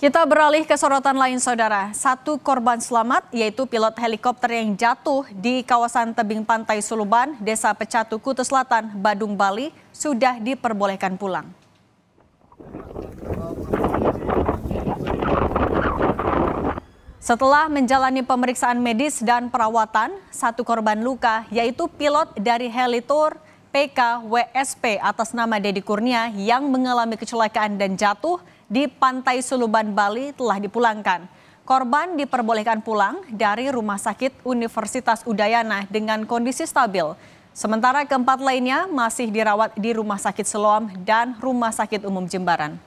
Kita beralih ke sorotan lain saudara. Satu korban selamat yaitu pilot helikopter yang jatuh di kawasan tebing pantai Suluban, Desa Pecatu, Kutu Selatan, Badung, Bali sudah diperbolehkan pulang. Setelah menjalani pemeriksaan medis dan perawatan, satu korban luka yaitu pilot dari Helitur PK WSP atas nama Dedi Kurnia yang mengalami kecelakaan dan jatuh di Pantai Suluban, Bali telah dipulangkan. Korban diperbolehkan pulang dari Rumah Sakit Universitas Udayana dengan kondisi stabil. Sementara keempat lainnya masih dirawat di Rumah Sakit Siloam dan Rumah Sakit Umum Jembaran.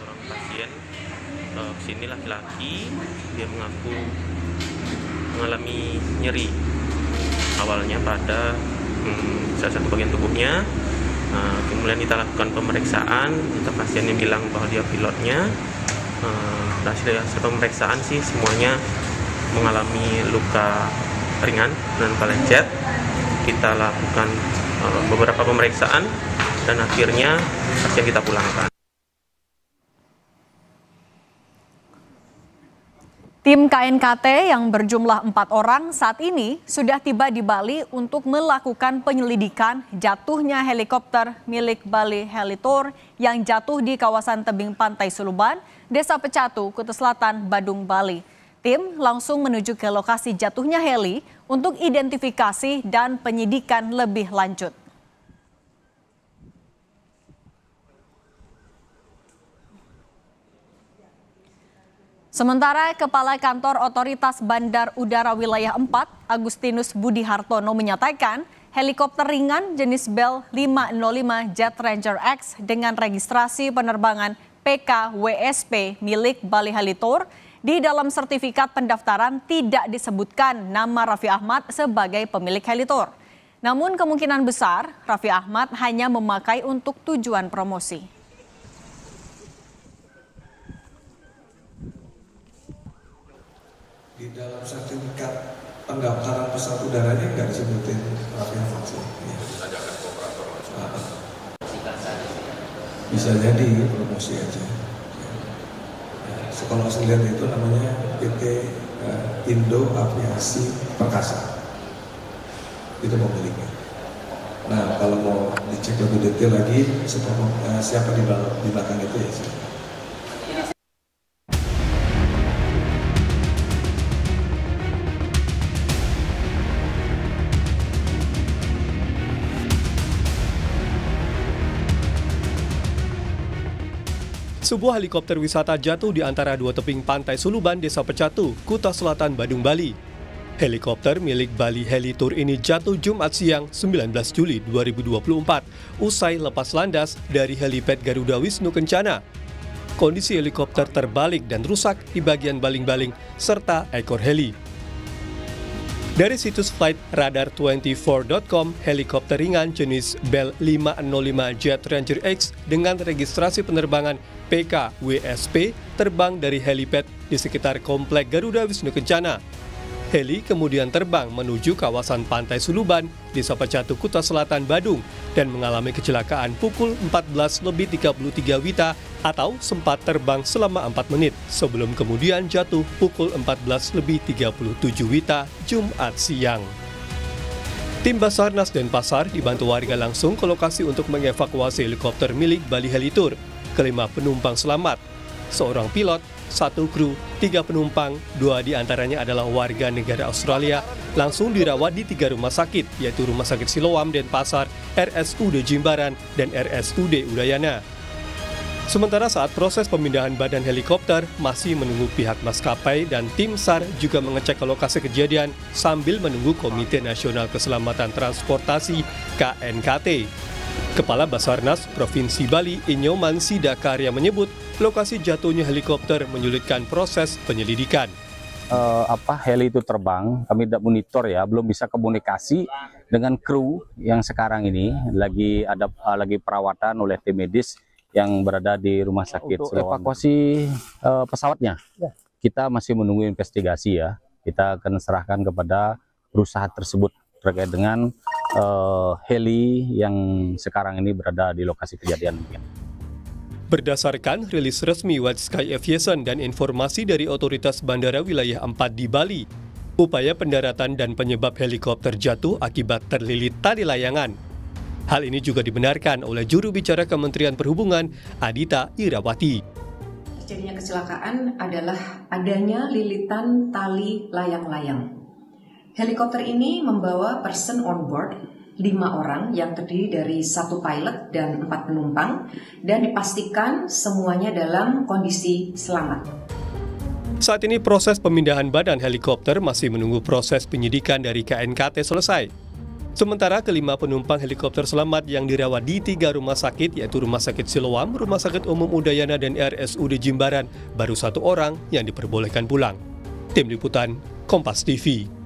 orang pasien uh, sini laki-laki dia mengaku mengalami nyeri awalnya pada hmm, salah satu bagian tubuhnya. Uh, kemudian kita lakukan pemeriksaan. Kita pasiennya bilang bahwa dia pilotnya. Uh, hasil hasil pemeriksaan sih semuanya mengalami luka ringan dan lecet. Kita lakukan uh, beberapa pemeriksaan dan akhirnya pasien kita pulangkan Tim KNKT yang berjumlah empat orang saat ini sudah tiba di Bali untuk melakukan penyelidikan jatuhnya helikopter milik Bali Helitor yang jatuh di kawasan tebing pantai Suluban, Desa Pecatu, Kutu Selatan, Badung, Bali. Tim langsung menuju ke lokasi jatuhnya heli untuk identifikasi dan penyidikan lebih lanjut. Sementara Kepala Kantor Otoritas Bandar Udara Wilayah 4, Agustinus Budi Hartono menyatakan helikopter ringan jenis Bell 505 Jet Ranger X dengan registrasi penerbangan PKWSP milik Bali Helitor di dalam sertifikat pendaftaran tidak disebutkan nama Raffi Ahmad sebagai pemilik Helitor. Namun kemungkinan besar Raffi Ahmad hanya memakai untuk tujuan promosi. Di dalam sertifikat pendaftaran pesawat udaranya nggak disebutin Ahmad sih. Ya. Ah. Bisa jadi promosi aja. Ya. Sekolah saya lihat itu namanya PT eh, Indo Aviasi Perkasa. Itu pemiliknya. Nah kalau mau dicek lebih detail lagi siapa, eh, siapa di, bel- di belakang itu ya siapa. Sebuah helikopter wisata jatuh di antara dua tebing pantai Suluban, Desa Pecatu, Kuta Selatan, Badung, Bali. Helikopter milik Bali Heli Tour ini jatuh Jumat siang 19 Juli 2024 usai lepas landas dari helipad Garuda Wisnu Kencana. Kondisi helikopter terbalik dan rusak di bagian baling-baling serta ekor heli. Dari situs flightradar24.com, helikopter ringan jenis Bell 505 Jet Ranger X dengan registrasi penerbangan PKWSP terbang dari helipad di sekitar Komplek Garuda Wisnu Kencana. Heli kemudian terbang menuju kawasan Pantai Suluban, Desa Pecatu, Kuta Selatan, Badung, dan mengalami kecelakaan pukul 14.33 Wita atau sempat terbang selama 4 menit sebelum kemudian jatuh pukul 14.37 Wita Jumat siang. Tim Basarnas dan Pasar dibantu warga langsung ke lokasi untuk mengevakuasi helikopter milik Bali Helitur. Kelima penumpang selamat, seorang pilot, satu kru, tiga penumpang, dua di antaranya adalah warga negara Australia, langsung dirawat di tiga rumah sakit, yaitu Rumah Sakit Siloam dan Pasar, RSUD Jimbaran, dan RSUD Udayana. Sementara saat proses pemindahan badan helikopter masih menunggu pihak maskapai dan tim SAR juga mengecek ke lokasi kejadian sambil menunggu Komite Nasional Keselamatan Transportasi KNKT. Kepala Basarnas Provinsi Bali Inyoman Sidakarya menyebut lokasi jatuhnya helikopter menyulitkan proses penyelidikan. eh, apa heli itu terbang, kami tidak monitor ya, belum bisa komunikasi dengan kru yang sekarang ini lagi ada eh, lagi perawatan oleh tim medis yang berada di rumah sakit. Untuk evakuasi eh, pesawatnya, kita masih menunggu investigasi ya. Kita akan serahkan kepada perusahaan tersebut terkait dengan uh, heli yang sekarang ini berada di lokasi kejadian. Berdasarkan rilis resmi White Sky Aviation dan informasi dari otoritas Bandara Wilayah 4 di Bali, upaya pendaratan dan penyebab helikopter jatuh akibat terlilit tali layangan. Hal ini juga dibenarkan oleh juru bicara Kementerian Perhubungan, Adita Irawati. Terjadinya kecelakaan adalah adanya lilitan tali layang-layang. Helikopter ini membawa person on board lima orang yang terdiri dari satu pilot dan empat penumpang dan dipastikan semuanya dalam kondisi selamat. Saat ini proses pemindahan badan helikopter masih menunggu proses penyidikan dari KNKT selesai. Sementara kelima penumpang helikopter selamat yang dirawat di tiga rumah sakit yaitu Rumah Sakit Siloam, Rumah Sakit Umum Udayana, dan RSUD Jimbaran baru satu orang yang diperbolehkan pulang. Tim Liputan, Kompas TV.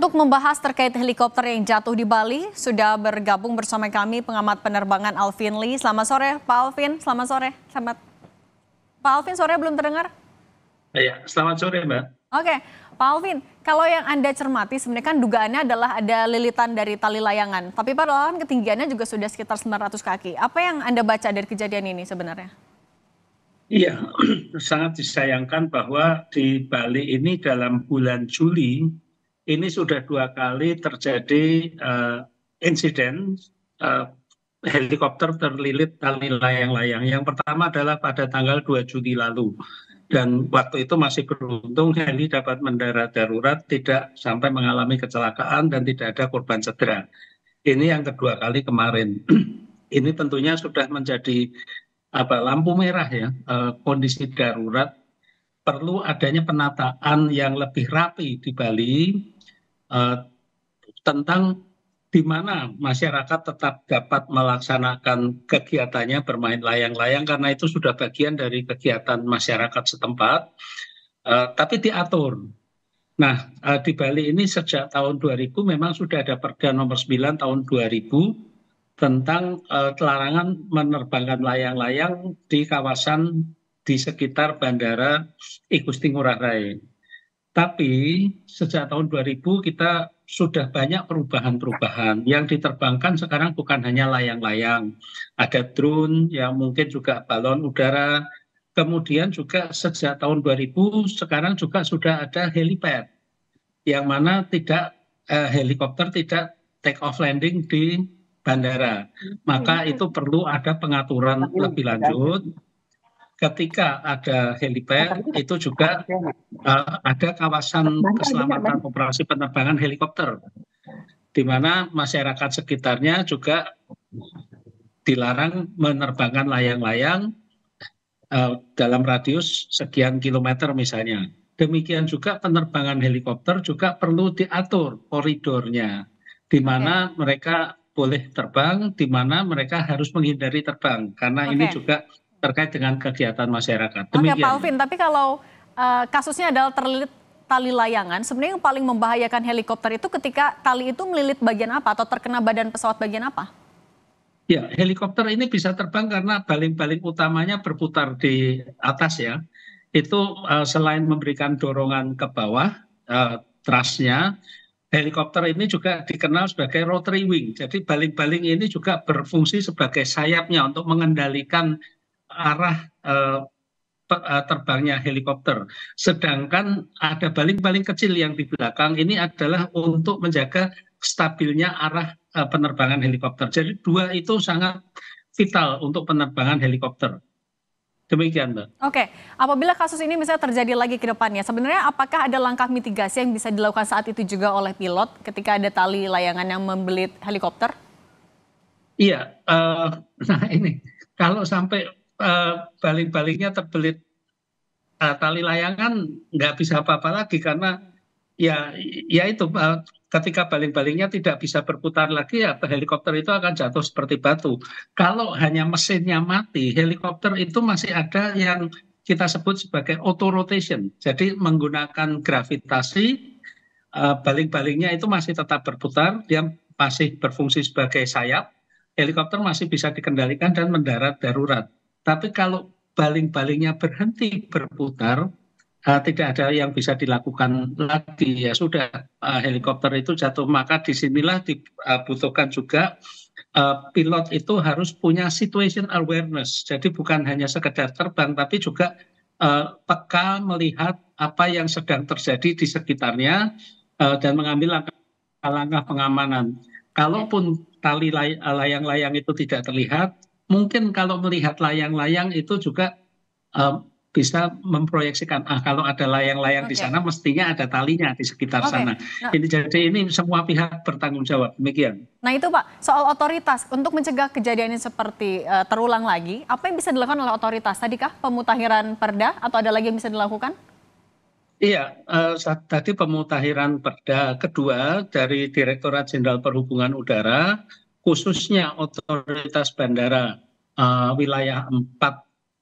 Untuk membahas terkait helikopter yang jatuh di Bali, sudah bergabung bersama kami pengamat penerbangan Alvin Lee. Selamat sore, Pak Alvin. Selamat sore. Selamat. Pak Alvin, sore belum terdengar? Iya, selamat sore, Mbak. Oke, Pak Alvin, kalau yang Anda cermati sebenarnya kan dugaannya adalah ada lilitan dari tali layangan. Tapi padahal ketinggiannya juga sudah sekitar 900 kaki. Apa yang Anda baca dari kejadian ini sebenarnya? Iya, sangat disayangkan bahwa di Bali ini dalam bulan Juli ini sudah dua kali terjadi uh, insiden uh, helikopter terlilit tali layang-layang. Yang pertama adalah pada tanggal 2 Juli lalu. Dan waktu itu masih beruntung heli dapat mendarat darurat, tidak sampai mengalami kecelakaan dan tidak ada korban cedera. Ini yang kedua kali kemarin. Ini tentunya sudah menjadi apa lampu merah ya, uh, kondisi darurat perlu adanya penataan yang lebih rapi di Bali tentang di mana masyarakat tetap dapat melaksanakan kegiatannya bermain layang-layang karena itu sudah bagian dari kegiatan masyarakat setempat, uh, tapi diatur. Nah, uh, di Bali ini sejak tahun 2000 memang sudah ada Perda nomor 9 tahun 2000 tentang larangan menerbangkan layang-layang di kawasan di sekitar Bandara Igusti Ngurah Rai. Tapi sejak tahun 2000 kita sudah banyak perubahan-perubahan. Yang diterbangkan sekarang bukan hanya layang-layang. Ada drone, yang mungkin juga balon udara. Kemudian juga sejak tahun 2000 sekarang juga sudah ada helipad. Yang mana tidak eh, helikopter tidak take off landing di bandara. Maka itu perlu ada pengaturan lebih lanjut ketika ada helipad itu juga uh, ada kawasan keselamatan operasi penerbangan helikopter di mana masyarakat sekitarnya juga dilarang menerbangkan layang-layang uh, dalam radius sekian kilometer misalnya. Demikian juga penerbangan helikopter juga perlu diatur koridornya, di mana okay. mereka boleh terbang, di mana mereka harus menghindari terbang, karena okay. ini juga terkait dengan kegiatan masyarakat. Demikian. Oke Pak Alvin, tapi kalau uh, kasusnya adalah terlilit tali layangan, sebenarnya yang paling membahayakan helikopter itu ketika tali itu melilit bagian apa atau terkena badan pesawat bagian apa? Ya, helikopter ini bisa terbang karena baling-baling utamanya berputar di atas ya. Itu uh, selain memberikan dorongan ke bawah, uh, trustnya, helikopter ini juga dikenal sebagai rotary wing. Jadi baling-baling ini juga berfungsi sebagai sayapnya untuk mengendalikan arah uh, terbangnya helikopter. Sedangkan ada baling-baling kecil yang di belakang ini adalah untuk menjaga stabilnya arah uh, penerbangan helikopter. Jadi dua itu sangat vital untuk penerbangan helikopter. Demikian, Mbak. Oke, apabila kasus ini misalnya terjadi lagi ke depannya, sebenarnya apakah ada langkah mitigasi yang bisa dilakukan saat itu juga oleh pilot ketika ada tali layangan yang membelit helikopter? Iya, uh, nah ini kalau sampai balik-baliknya terbelit uh, tali layangan nggak bisa apa-apa lagi karena ya ya itu uh, ketika baling-balingnya tidak bisa berputar lagi ya helikopter itu akan jatuh seperti batu. Kalau hanya mesinnya mati, helikopter itu masih ada yang kita sebut sebagai auto rotation. Jadi menggunakan gravitasi uh, baling-balingnya itu masih tetap berputar, dia masih berfungsi sebagai sayap. Helikopter masih bisa dikendalikan dan mendarat darurat. Tapi kalau baling-balingnya berhenti berputar, uh, tidak ada yang bisa dilakukan lagi. Ya sudah uh, helikopter itu jatuh. Maka di sinilah dibutuhkan juga uh, pilot itu harus punya situation awareness. Jadi bukan hanya sekedar terbang tapi juga uh, peka melihat apa yang sedang terjadi di sekitarnya uh, dan mengambil langkah-langkah pengamanan. Kalaupun tali layang-layang itu tidak terlihat mungkin kalau melihat layang-layang itu juga uh, bisa memproyeksikan ah kalau ada layang-layang okay. di sana mestinya ada talinya di sekitar okay. sana. Nah, ini jadi ini semua pihak bertanggung jawab demikian. Nah itu Pak soal otoritas untuk mencegah kejadian ini seperti uh, terulang lagi, apa yang bisa dilakukan oleh otoritas? Tadikah pemutahiran perda atau ada lagi yang bisa dilakukan? Iya, uh, tadi pemutahiran perda kedua dari Direktorat Jenderal Perhubungan Udara khususnya otoritas bandara uh, wilayah 4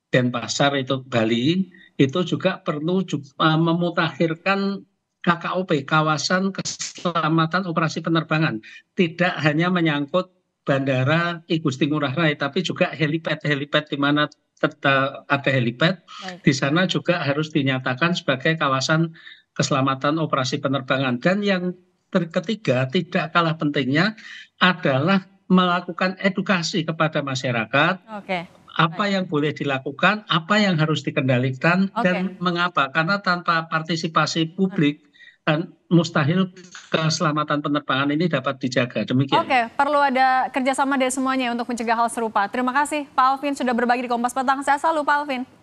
Denpasar itu Bali itu juga perlu uh, memutakhirkan KKOP kawasan keselamatan operasi penerbangan. Tidak hanya menyangkut bandara I Gusti Ngurah Rai tapi juga helipad helipad di mana ada helipad. Di sana juga harus dinyatakan sebagai kawasan keselamatan operasi penerbangan. Dan yang ketiga tidak kalah pentingnya adalah melakukan edukasi kepada masyarakat okay apa yang boleh dilakukan, apa yang harus dikendalikan, okay. dan mengapa? Karena tanpa partisipasi publik dan mustahil keselamatan penerbangan ini dapat dijaga. Demikian. Oke, okay. perlu ada kerjasama dari semuanya untuk mencegah hal serupa. Terima kasih Pak Alvin sudah berbagi di Kompas Petang. Saya selalu Pak Alvin.